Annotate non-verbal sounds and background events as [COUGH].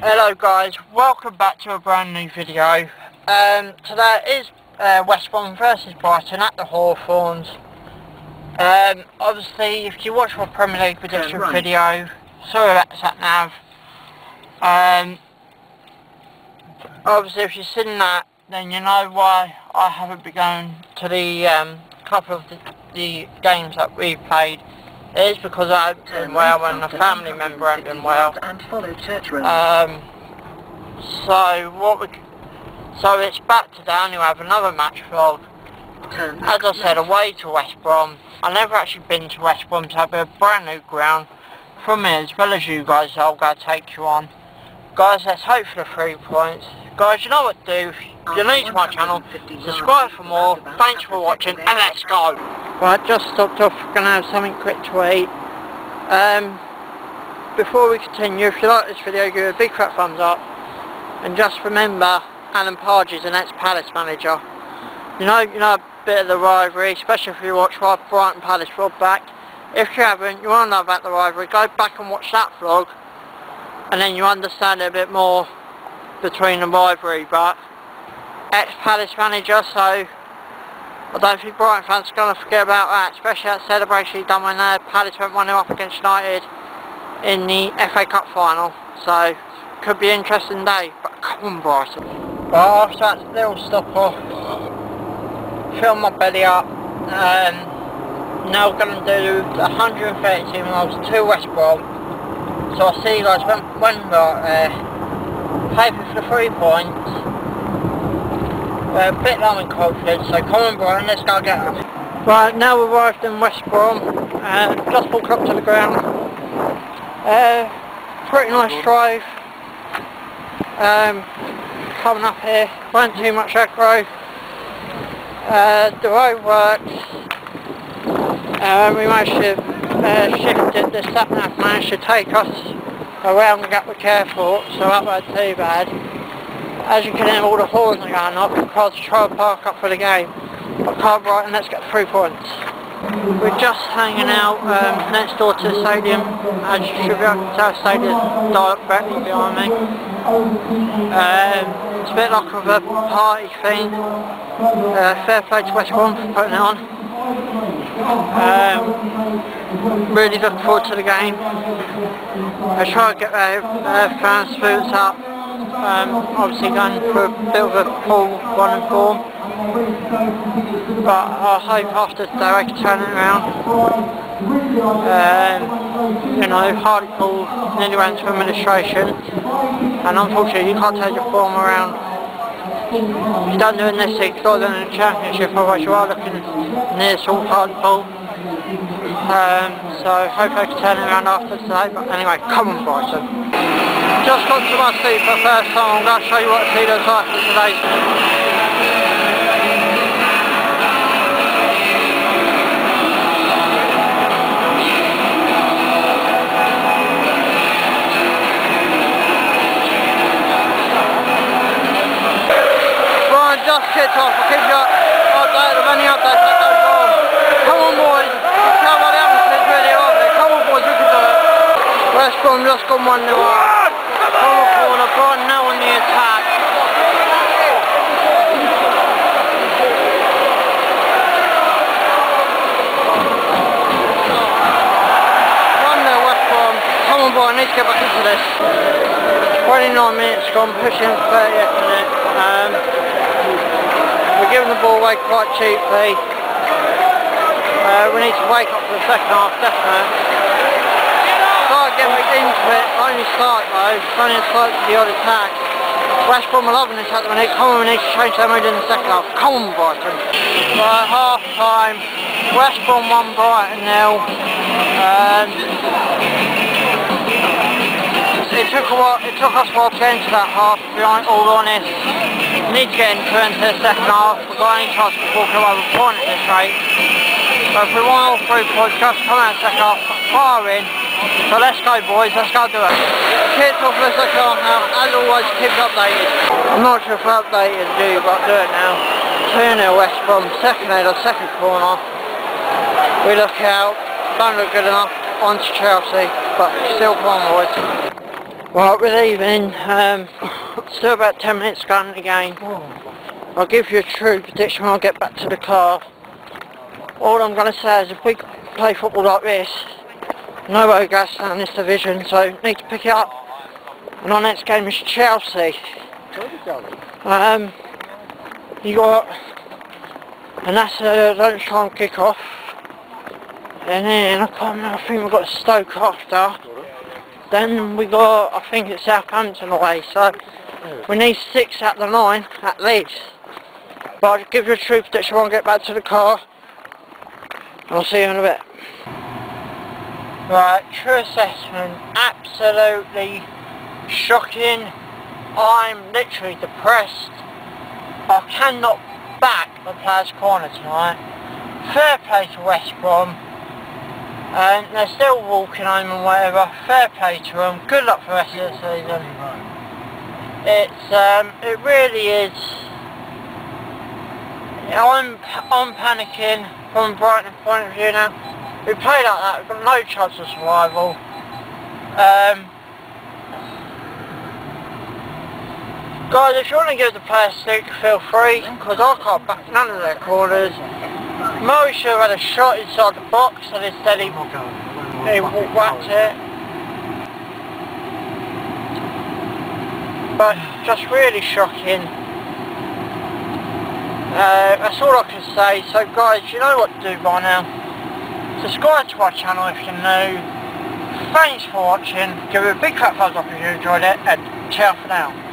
Hello guys, welcome back to a brand new video. Um, today is uh, West Brom versus Brighton at the Hawthorns. Um, obviously, if you watch my Premier League prediction right. video, sorry about the sat nav. Um, obviously, if you've seen that, then you know why I haven't been going to the um, couple of the, the games that we've played. It is because I haven't been well and a family member hasn't been well. And follow Church Road. Um, so what we, so it's back today. I only have another match vlog. As I said, away to West Brom. I've never actually been to West Brom, so it'll be a brand new ground. From me, as well as you guys, I'll go take you on. Guys, let's hope for the three points. Guys, you know what to do. If you're new to my channel, subscribe for more. Thanks for watching, and let's go. Right, just stopped off. Gonna have something quick to eat. Um, before we continue, if you like this video, give it a big fat thumbs up. And just remember, Alan Pardew is the next Palace manager. You know, you know a bit of the rivalry, especially if you watch Brighton Palace vlog back. If you haven't, you want to know about the rivalry, go back and watch that vlog. And then you understand a bit more between the rivalry. But ex-Palace manager, so I don't think Brighton fans are going to forget about that, especially that celebration he done when uh, Palace went 1-0 up against United in the FA Cup final. So, could be an interesting day, but come on Brighton. Well, after that little stop off, fill my belly up, um, now we're going to do 132 miles to West Brom. So I'll see you guys when, when we're uh, hoping for the three points. We're a bit low in confidence, so come on Brian, let's go get them. Right, now we've arrived in West Brom, uh, just walked up to the ground. Uh, pretty nice drive. Um, coming up here, weren't too much aggro. Uh, the road works. Uh, we managed to uh, shift it, the sat nav managed to take us around the Gatwick Airport, so that wasn't too bad. As you can hear all the horns are going off, are trying to park up for the game. But and let's get three points. We're just hanging out um, next door to the stadium, as you should be able to tell, stadium directly behind me. Um, it's a bit like of a party thing. Uh, fair play to West Brom for putting it on. Um, really looking forward to the game. I try to get their uh, fans' spirits up. Um, obviously going for a bit of a pull one and form. But I hope after today I can turn it around. Um, you know, Hartlepool nearly went to administration and unfortunately you can't take your form around. You don't do it in this league, you're in the championship, otherwise you are looking near sort of Hartlepool. Um, so hopefully I can turn it around after today, but anyway, come on Brighton. Just got to my seat for the first time, I'm going to show you what the seat looks like for today. Brom just gone 1 0 up. Corner corner, Brighton now on the attack. One 0 West Brom. Come on boy, I need to get back into this. 29 minutes gone, pushing 30th minute. Um, we're giving the ball away quite cheaply. Uh, we need to wake up for the second half, definitely. Into it, only start though, only start the odd attack. West Brom are loving this at the minute, come on we need to change their mood in the second half. Come on Brighton. Right, half time, West Brom 1 Brighton nil. Um, it took a while, it took us a while to get into that half, to be all honest. We need to get into the second half. We've got any chance of walking away with a point at this rate. So if we want all three points, just come out second half, fire in. So let's go boys, let's go do it. Kids off the second half now, as always keep updated. I'm not sure if we're updated do, but I'll do it now. 2 0 West Brom, second head or second corner. We look out, don't look good enough, on to Chelsea, but still on boys. Right, we're leaving. Um, [LAUGHS] still about 10 minutes gone again. I'll give you a true prediction when I get back to the car. All I'm going to say is if we play football like this, no way goes down this division, so need to pick it up. And our next game is Chelsea. Um, you got, and that's a lunchtime kick-off. And then I can't remember, I think we've got Stoke after. Then we got, I think it's Southampton away, so we need six at the line, at least. But I'll give you a true prediction when I get back to the car. I'll see you in a bit. Right, true assessment, absolutely shocking. I'm literally depressed. I cannot back the players' corner tonight. Fair play to West Brom. And they're still walking home and whatever. Fair play to them. Good luck for the rest of the season. It's um, it really is. I'm I'm panicking from Brighton point of view now. We play like that. We've got no chance of survival. Um, guys, if you want to give the players stick, feel free, because I can't back none of their corners. Murray should have had a shot inside the box, and instead he, he whacked it. But just really shocking. Uh, that's all I can say. So guys, you know what to do by now. Subscribe to our channel if you're new. Thanks for watching. Give it a big fat thumbs up if you enjoyed it, and ciao for now.